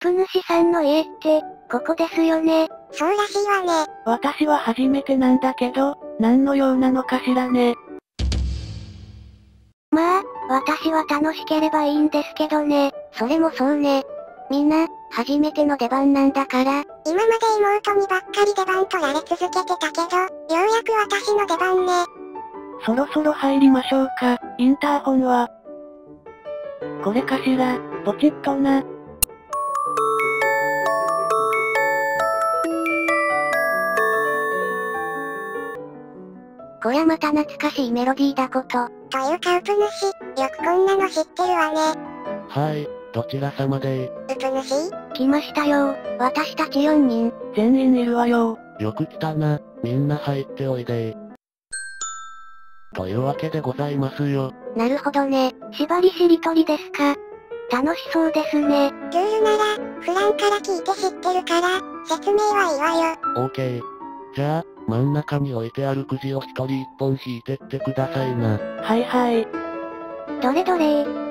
プ主さんの家って、ここですよね。そうらしいわね。私は初めてなんだけど、何の用なのかしらね。まあ、私は楽しければいいんですけどね。それもそうね。みんな、初めての出番なんだから。今まで妹にばっかり出番取られ続けてたけど、ようやく私の出番ね。そろそろ入りましょうか、インターホンは。これかしら、ポチッとな。こりゃまた懐かしいメロディーだこと。というかウプ主、よくこんなの知ってるわね。はい、どちら様で？ウプ主？来ましたよ。私たち4人。全員いるわよ。よく来たな、みんな入っておいでというわけでございますよ。なるほどね。縛りしりとりですか。楽しそうですね。ルールなら、フランから聞いて知ってるから、説明はいいわよ。OK。じゃあ、真ん中に置いてあるくじを一人一本引いてってくださいな。はいはい。どれどれ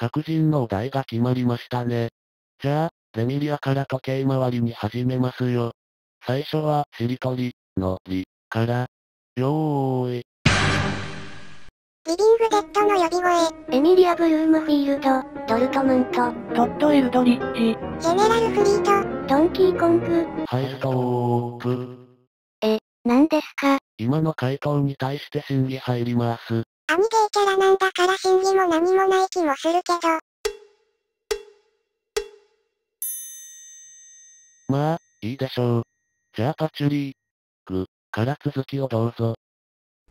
各人のお題が決まりましたね。じゃあ、レミリアから時計回りに始めますよ。最初は、しりとり、のり、から、よーい。リビングデッドの呼び声、エミリア・ブルームフィールド、ドルトムント、トットエルドリッチ。ジェネラルフリート、ドンキーコング、ハイストープ。何ですか？今の回答に対して審議入ります。アニゲーキャラなんだから審議も何もない気もするけど、まあ、いいでしょう。じゃあパチュリー。グ、から続きをどうぞ。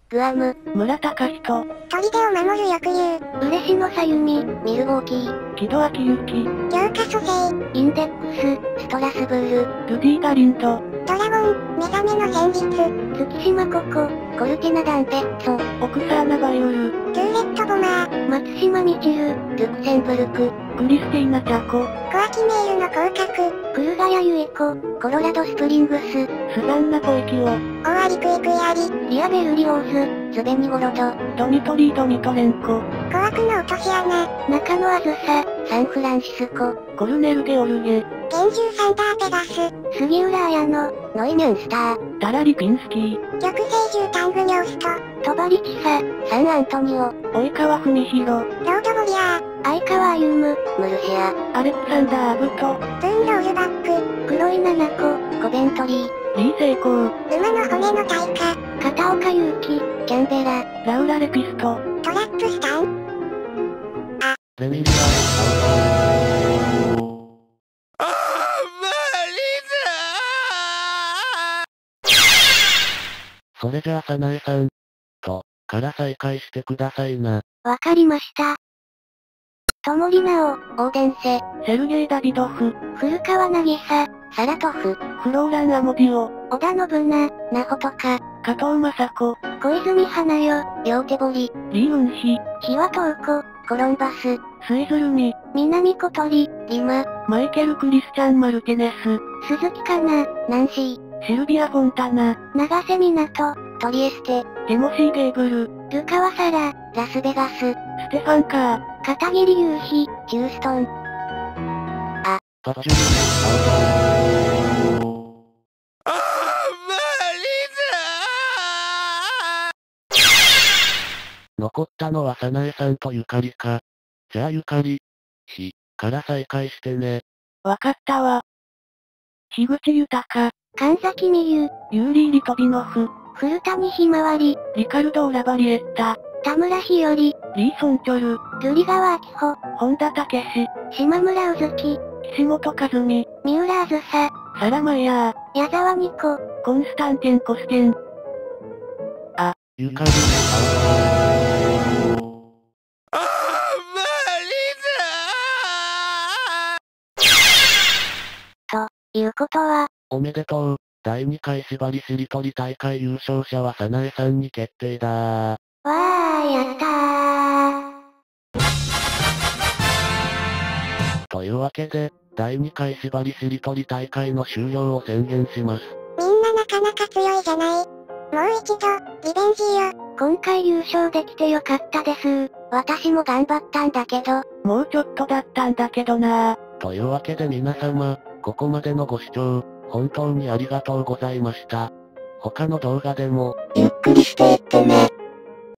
グアム、村高人。砦を守る抑留、嬉野さゆみ、ミルウォーキー、木戸明之。強化蘇生、インデックストラスブール、ルディガリント。ドラゴン、目覚めの旋律、ス、月島ココ、コルティナダンペッツォ、オクサーナバイオル。ルーレットボマー、松島みちる、ルクセンブルク、クリスティーナチャコ。コアキメールの広角、クルガヤユイコ、コロラドスプリングス、スザンナポエキオ。オアリクイクイアリ、リアベルリオーズ、ズベニゴロド、ドミトリー・ドミトレンコ。小悪の落とし穴、中野あずさ、サンフランシスコ、コルネル・ゲオルゲ。幻獣サンダーペガス、杉浦綾乃、ノイミュンスター、ダラリ・ピンスキー。玉星獣タングニョースト、鳥羽力沙、サンアントニオ、及川文弘。ロードボリアー、相川歩夢、ムルシア、アレクサンダー・アブト。ブーンロールバック、黒い七子、コベントリー、リー・セイコー。馬の骨の大化、片岡祐希、キャンベラ、ラウラ・レピスト。トラップスタン、レミリア、アウトそれじゃあ、さなえさん。と、から再開してくださいな。わかりました。ともりなお、オーデンセ、セルゲイ・ダビドフ。古川渚、サラトフ、フローラン・アモディオ。織田信長、ナホトカ、加藤雅子。小泉花代、両手彫り、リー・ウンヒ。日和東子、コロンバス、スイズルミ。南小鳥、リマ、マイケル・クリスチャン・マルティネス。鈴木かな、ナンシー、シルビア・フォンタナ。長瀬港、トリエステ、ティモシー・ゲーブル。ルカワサラ、ラスベガス、ステファン・カー。片桐夕日、ヒューストン、パ残ったのはさなえさんとゆかりか。じゃあゆかり。ひ、から再開してね。わかったわ。樋口豊。神崎美優、ユーリー・リトビノフ。古谷ひまわり、リカルド・オラバリエッタ。田村日和、リー・ソンチョル。瑠璃川明穂、本田武史。島村うずき、岸本和美。三浦あずさ、サラ・マイヤー。矢沢ニコ、コンスタンティン・コスケン。ゆかり、いうことは、おめでとう。第2回縛りしりとり大会優勝者はサナエさんに決定だわー、やったー。というわけで、第2回縛りしりとり大会の終了を宣言します。みんななかなか強いじゃない？もう一度、リベンジよ。今回優勝できてよかったです。私も頑張ったんだけど、もうちょっとだったんだけどなというわけで皆様、ここまでのご視聴、本当にありがとうございました。他の動画でも、ゆっくりしていってね。